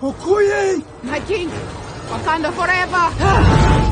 Okoye! My king! Wakanda forever! Ah!